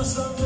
I'm sorry.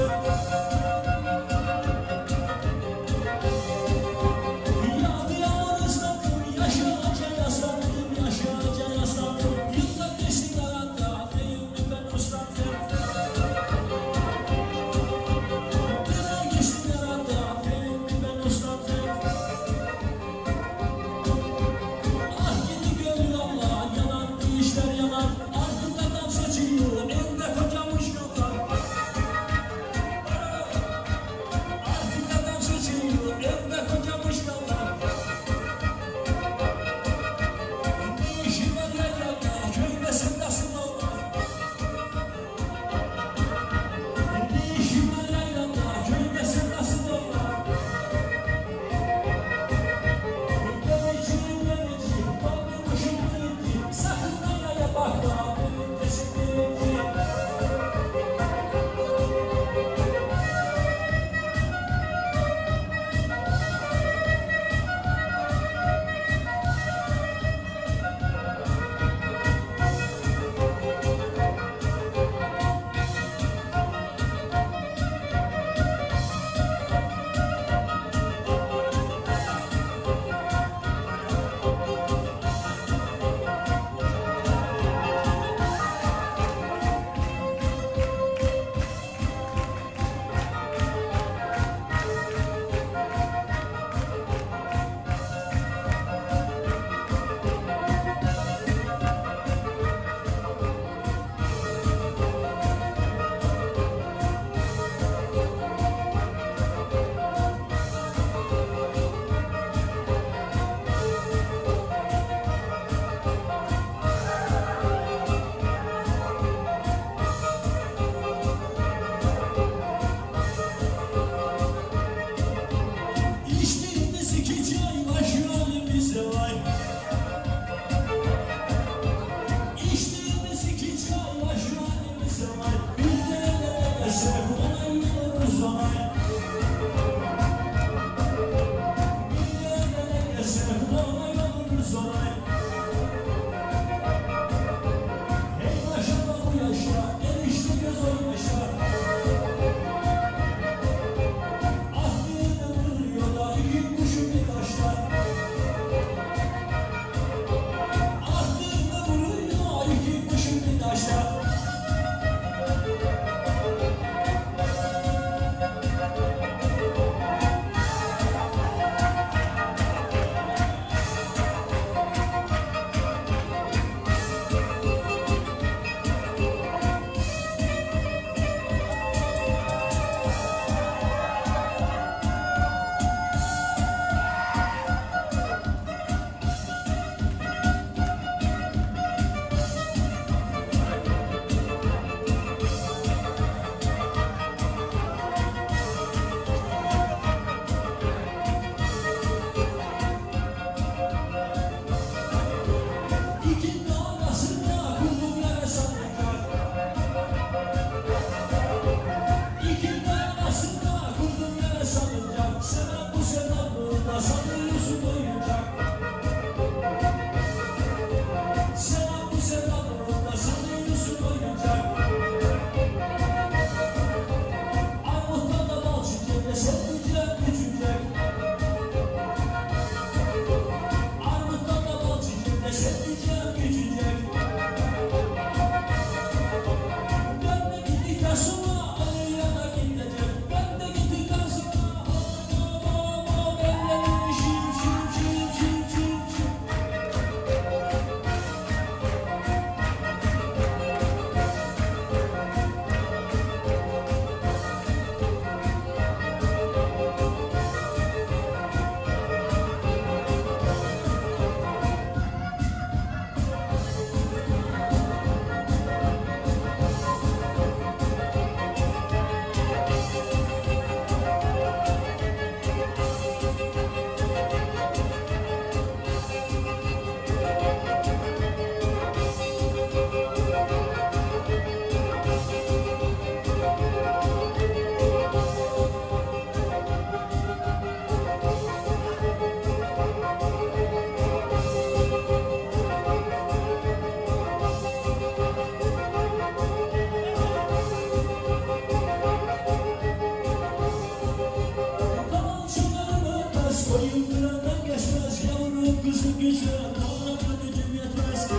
Kızım güzel Bana gücüm yetmez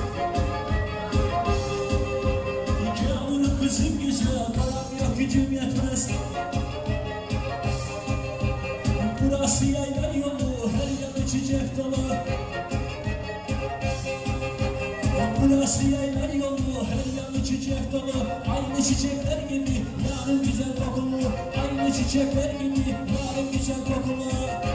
Yavrum kızım güzel Bana gücüm yetmez Burası yaylan yolu Her yanı çiçek dolu. Burası yaylan yolu Her yanı çiçek dolu. Aynı çiçekler gibi Yarın güzel kokulu Aynı çiçekler gibi Yarın güzel kokulu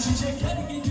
dolu Aynı çiçekler